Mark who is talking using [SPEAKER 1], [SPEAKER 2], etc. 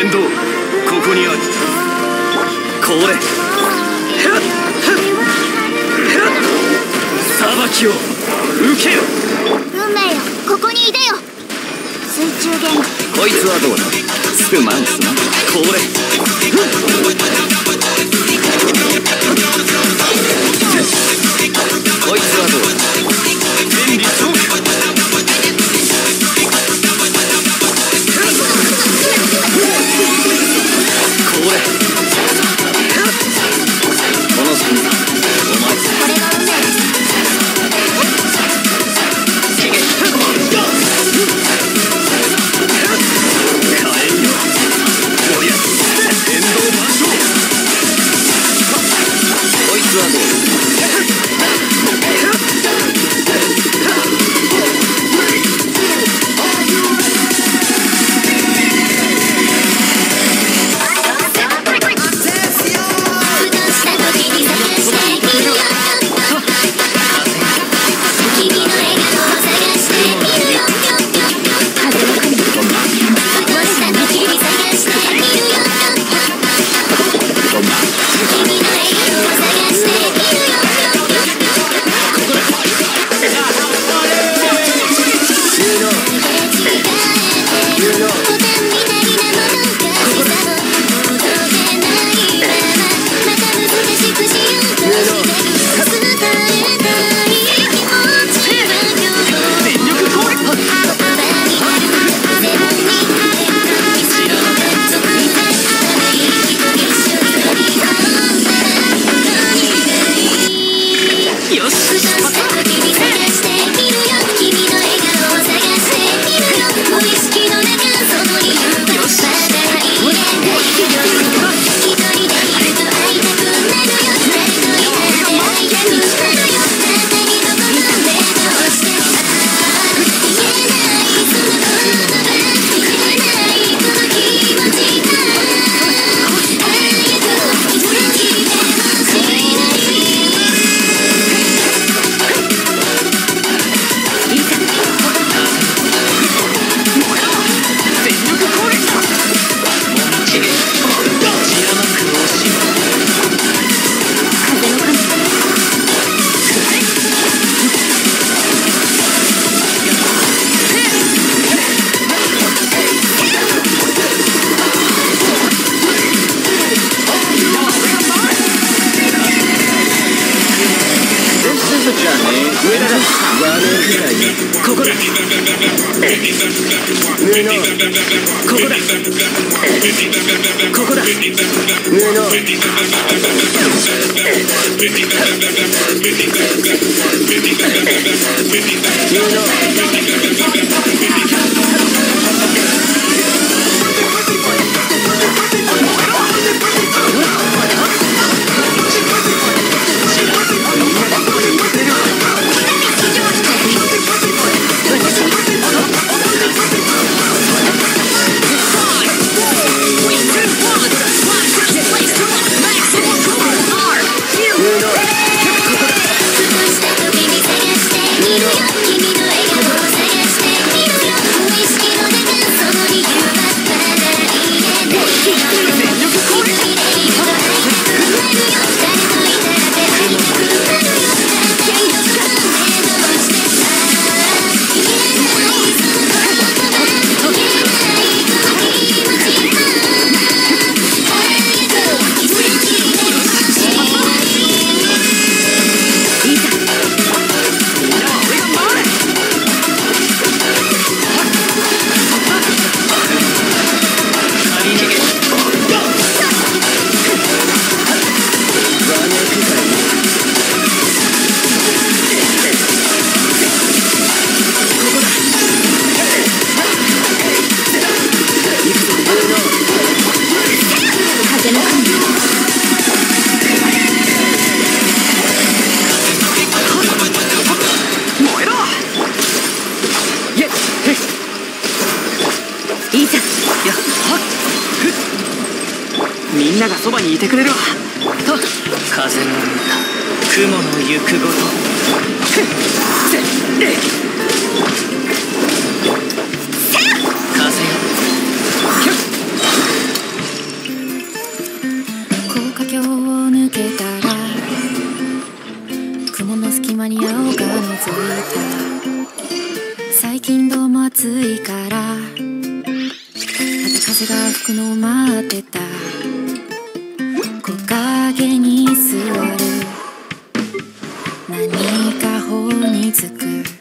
[SPEAKER 1] 天道ここにある。これ。裁きを受けよ。
[SPEAKER 2] 運命よ。ここにいでよ。水中言語
[SPEAKER 1] こいつはどうだ？
[SPEAKER 2] 君が
[SPEAKER 1] い
[SPEAKER 3] る
[SPEAKER 1] のだ上のくらいここだ上のここだここだ上の上の
[SPEAKER 3] そばにいてくれるわ。と風の歌雲の行くごと。ふっせえ風よひゅっ
[SPEAKER 4] 境を抜けたら雲の隙間に青が覗いた最近どうも暑いからまた風が吹くのを待ってた座る。何か方につく。